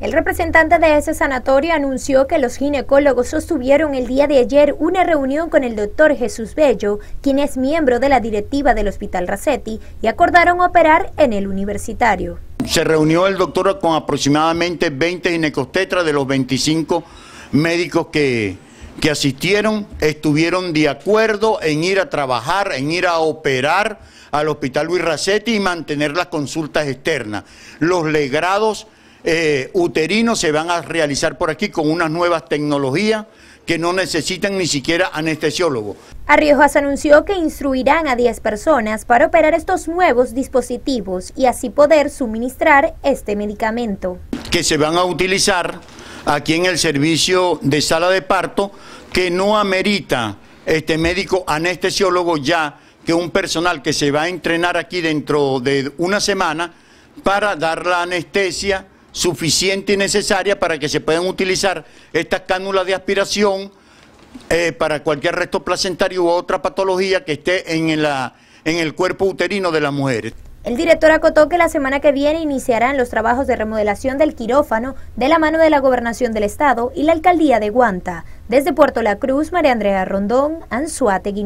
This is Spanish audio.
El representante de ese sanatorio anunció que los ginecólogos sostuvieron el día de ayer una reunión con el doctor Jesús Bello, quien es miembro de la directiva del Hospital Racetti, y acordaron operar en el universitario. Se reunió el doctor con aproximadamente 20 ginecostetras de los 25 médicos que, que asistieron, estuvieron de acuerdo en ir a trabajar, en ir a operar al Hospital Luis Racetti y mantener las consultas externas. Los legrados eh, uterinos se van a realizar por aquí con unas nuevas tecnologías que no necesitan ni siquiera anestesiólogo. Arriojas anunció que instruirán a 10 personas para operar estos nuevos dispositivos y así poder suministrar este medicamento. Que se van a utilizar aquí en el servicio de sala de parto que no amerita este médico anestesiólogo ya que un personal que se va a entrenar aquí dentro de una semana para dar la anestesia suficiente y necesaria para que se puedan utilizar estas cánulas de aspiración eh, para cualquier resto placentario u otra patología que esté en, la, en el cuerpo uterino de las mujeres. El director acotó que la semana que viene iniciarán los trabajos de remodelación del quirófano de la mano de la Gobernación del Estado y la Alcaldía de Guanta. Desde Puerto La Cruz, María Andrea Rondón, Anzuategui